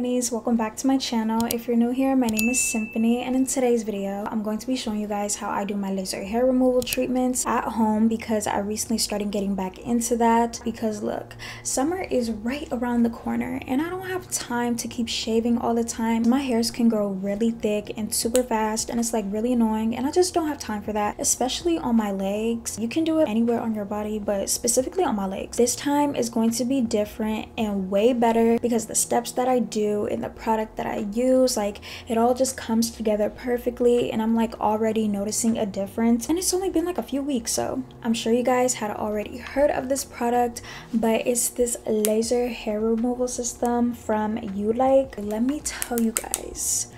welcome back to my channel. If you're new here my name is symphony and in today's video i'm going to be showing you guys how i do my laser hair removal treatments at home because i recently started getting back into that because look summer is right around the corner and i don't have time to keep shaving all the time. My hairs can grow really thick and super fast and it's like really annoying and i just don't have time for that especially on my legs. You can do it anywhere on your body but specifically on my legs. This time is going to be different and way better because the steps that I do in the product that I use, like it all just comes together perfectly and I'm like already noticing a difference. And it's only been like a few weeks, so I'm sure you guys had already heard of this product, but it's this laser hair removal system from Ulike. Let me tell you guys.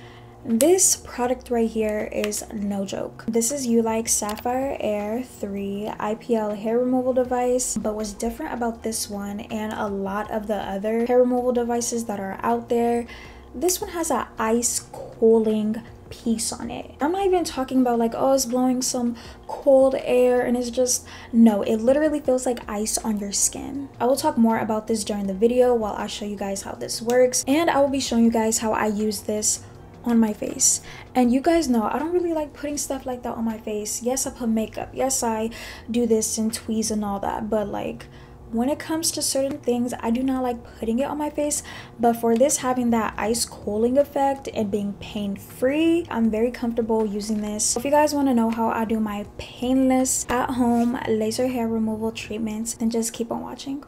This product right here is no joke. This is Ulike Sapphire Air 3 IPL hair removal device, but what's different about this one and a lot of the other hair removal devices that are out there, this one has an ice cooling piece on it. I'm not even talking about like, oh, it's blowing some cold air and it's just, no, it literally feels like ice on your skin. I will talk more about this during the video while I show you guys how this works. And I will be showing you guys how I use this on my face. And you guys know i don't really like putting stuff like that on my face. Yes i put makeup. Yes i do this and tweeze and all that. But like when it comes to certain things i do not like putting it on my face. But for this having that ice cooling effect and being pain free i'm very comfortable using this. If you guys want to know how i do my painless at home laser hair removal treatments then just keep on watching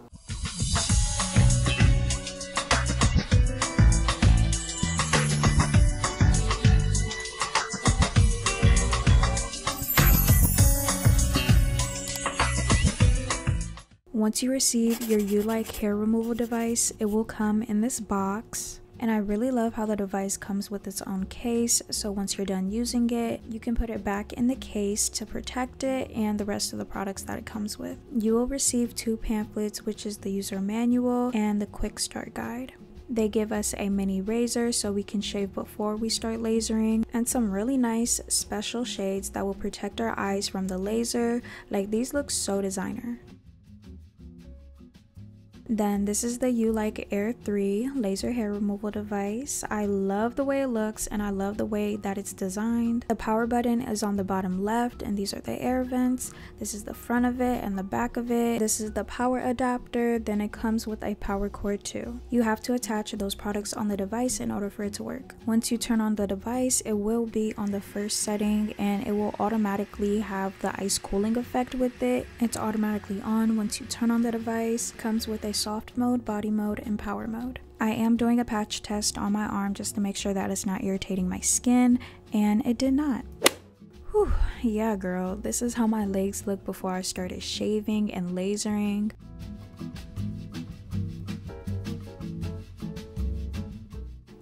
Once you receive your Ulike hair removal device, it will come in this box. And I really love how the device comes with its own case, so once you're done using it, you can put it back in the case to protect it and the rest of the products that it comes with. You will receive two pamphlets, which is the user manual and the quick start guide. They give us a mini razor so we can shave before we start lasering and some really nice special shades that will protect our eyes from the laser. Like these look so designer. Then this is the Ulike Air 3 laser hair removal device. I love the way it looks and I love the way that it's designed. The power button is on the bottom left and these are the air vents. This is the front of it and the back of it. This is the power adapter. Then it comes with a power cord too. You have to attach those products on the device in order for it to work. Once you turn on the device, it will be on the first setting and it will automatically have the ice cooling effect with it. It's automatically on once you turn on the device. It comes with a soft mode, body mode, and power mode. I am doing a patch test on my arm just to make sure that it's not irritating my skin, and it did not. Whew, yeah girl, this is how my legs look before I started shaving and lasering.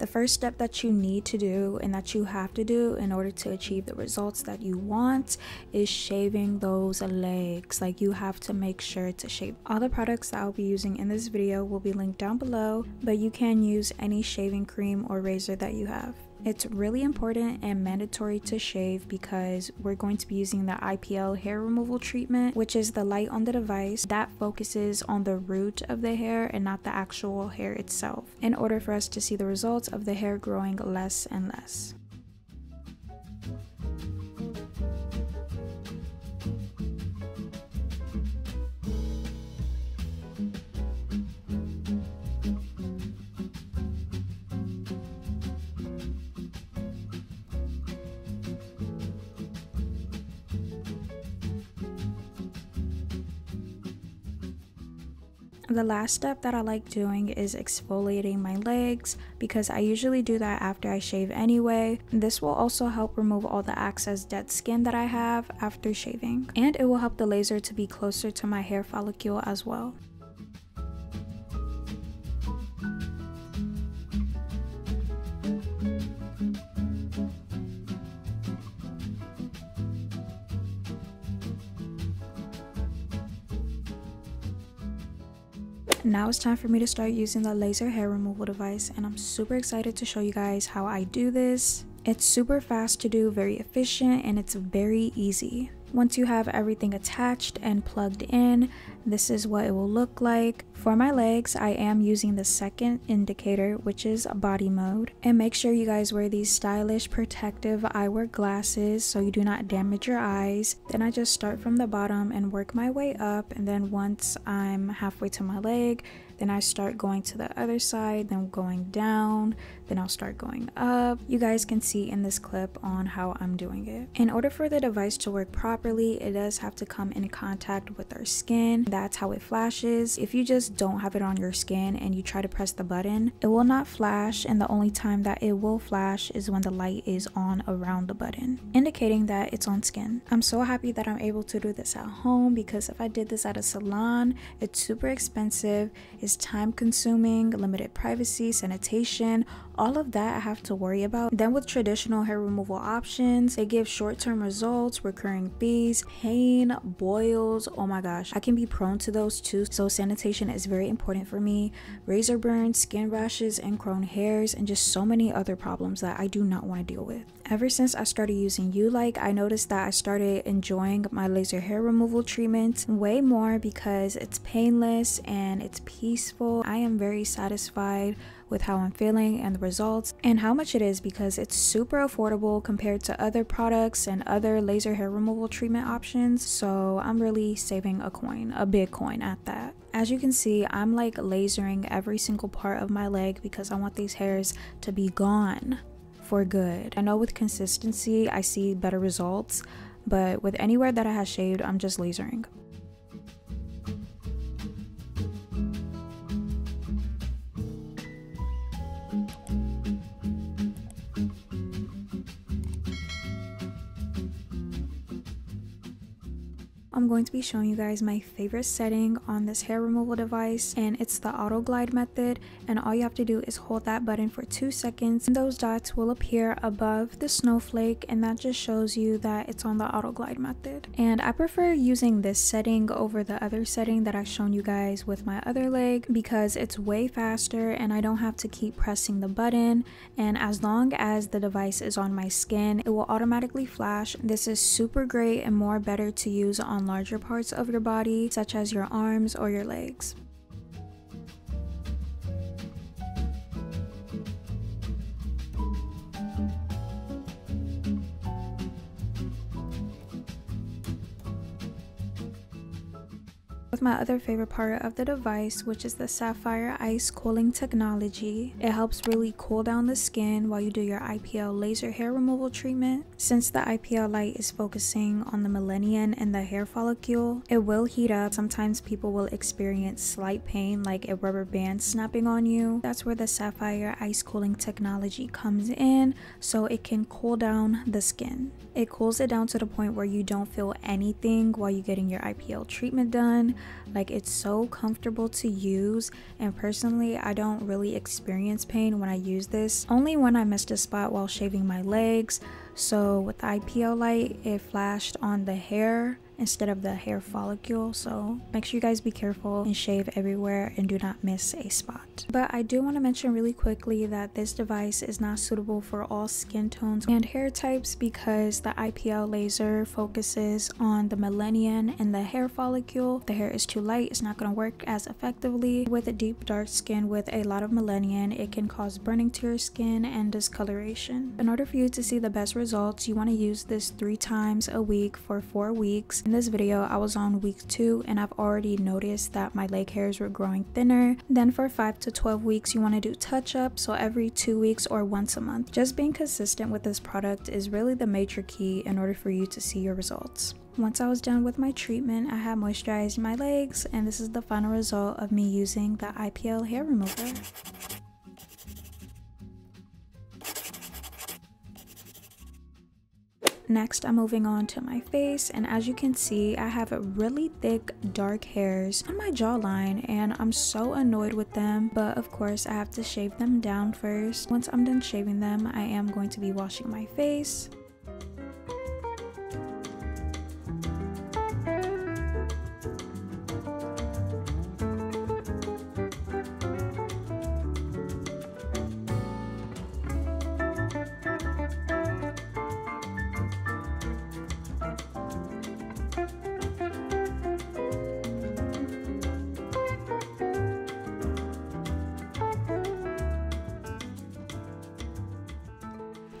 The first step that you need to do and that you have to do in order to achieve the results that you want is shaving those legs. Like you have to make sure to shave. All the products that I'll be using in this video will be linked down below, but you can use any shaving cream or razor that you have. It's really important and mandatory to shave because we're going to be using the IPL hair removal treatment, which is the light on the device that focuses on the root of the hair and not the actual hair itself, in order for us to see the results of the hair growing less and less. The last step that I like doing is exfoliating my legs because I usually do that after I shave anyway. This will also help remove all the excess dead skin that I have after shaving and it will help the laser to be closer to my hair follicle as well. Now it's time for me to start using the laser hair removal device and I'm super excited to show you guys how I do this. It's super fast to do, very efficient, and it's very easy. Once you have everything attached and plugged in, this is what it will look like. For my legs, I am using the second indicator, which is body mode. And make sure you guys wear these stylish protective eyewear glasses so you do not damage your eyes. Then I just start from the bottom and work my way up. And then once I'm halfway to my leg, then I start going to the other side, then going down, then I'll start going up. You guys can see in this clip on how I'm doing it. In order for the device to work properly, it does have to come in contact with our skin. That's how it flashes. If you just don't have it on your skin and you try to press the button, it will not flash and the only time that it will flash is when the light is on around the button, indicating that it's on skin. I'm so happy that I'm able to do this at home because if I did this at a salon, it's super expensive, it's time consuming, limited privacy, sanitation, all of that I have to worry about. Then with traditional hair removal options, they give short-term results, recurring fees, pain, boils, oh my gosh, I can be prone to those too. So sanitation is very important for me. Razor burns, skin rashes, and ingrown hairs, and just so many other problems that I do not want to deal with. Ever since I started using Ulike, I noticed that I started enjoying my laser hair removal treatment way more because it's painless and it's peaceful. I am very satisfied with how I'm feeling and the results and how much it is because it's super affordable compared to other products and other laser hair removal treatment options. So I'm really saving a coin, a big coin at that. As you can see, I'm like lasering every single part of my leg because I want these hairs to be gone for good. I know with consistency, I see better results, but with anywhere that I have shaved, I'm just lasering. I'm going to be showing you guys my favorite setting on this hair removal device and it's the auto glide method and all you have to do is hold that button for two seconds and those dots will appear above the snowflake and that just shows you that it's on the auto glide method. And I prefer using this setting over the other setting that I've shown you guys with my other leg because it's way faster and I don't have to keep pressing the button and as long as the device is on my skin it will automatically flash. This is super great and more better to use on larger parts of your body, such as your arms or your legs. My other favorite part of the device, which is the Sapphire Ice Cooling Technology. It helps really cool down the skin while you do your IPL laser hair removal treatment. Since the IPL light is focusing on the melanin and the hair follicle, it will heat up. Sometimes people will experience slight pain like a rubber band snapping on you. That's where the Sapphire Ice Cooling Technology comes in so it can cool down the skin. It cools it down to the point where you don't feel anything while you're getting your IPL treatment done like it's so comfortable to use and personally I don't really experience pain when I use this. Only when I missed a spot while shaving my legs so with the IPL light it flashed on the hair instead of the hair follicle. So make sure you guys be careful and shave everywhere and do not miss a spot. But i do want to mention really quickly that this device is not suitable for all skin tones and hair types because the ipl laser focuses on the melanin and the hair follicle. If the hair is too light it's not going to work as effectively. With a deep dark skin with a lot of melanin it can cause burning to your skin and discoloration. In order for you to see the best results you want to use this three times a week for four weeks in this video, I was on week 2 and I've already noticed that my leg hairs were growing thinner. Then for 5 to 12 weeks, you want to do touch up, so every 2 weeks or once a month. Just being consistent with this product is really the major key in order for you to see your results. Once I was done with my treatment, I had moisturized my legs and this is the final result of me using the IPL hair remover. Next, I'm moving on to my face and as you can see, I have really thick dark hairs on my jawline and I'm so annoyed with them, but of course I have to shave them down first. Once I'm done shaving them, I am going to be washing my face.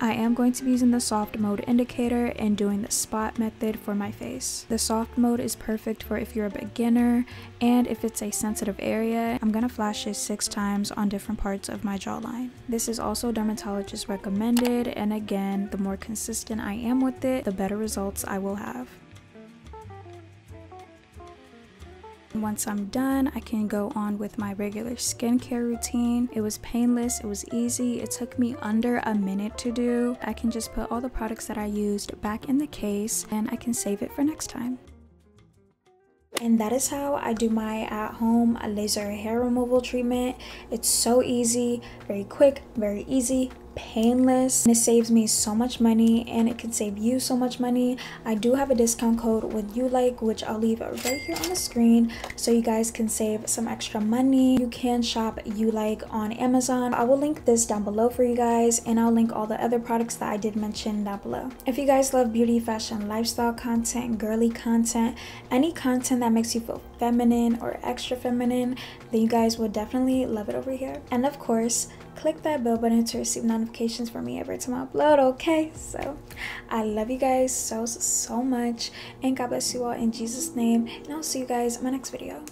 I am going to be using the soft mode indicator and doing the spot method for my face. The soft mode is perfect for if you're a beginner and if it's a sensitive area. I'm gonna flash it six times on different parts of my jawline. This is also dermatologist recommended and again, the more consistent I am with it, the better results I will have. Once I'm done, I can go on with my regular skincare routine. It was painless, it was easy, it took me under a minute to do. I can just put all the products that I used back in the case and I can save it for next time. And that is how I do my at-home laser hair removal treatment. It's so easy, very quick, very easy, painless. And it saves me so much money and it can save you so much money. I do have a discount code with Ulike which i'll leave right here on the screen so you guys can save some extra money. You can shop Ulike on amazon. I will link this down below for you guys and i'll link all the other products that i did mention down below. If you guys love beauty fashion lifestyle content girly content any content that makes you feel feminine or extra feminine then you guys will definitely love it over here. And of course click that bell button to receive notifications for me every time I upload, okay? So I love you guys so, so much. And God bless you all in Jesus' name. And I'll see you guys in my next video.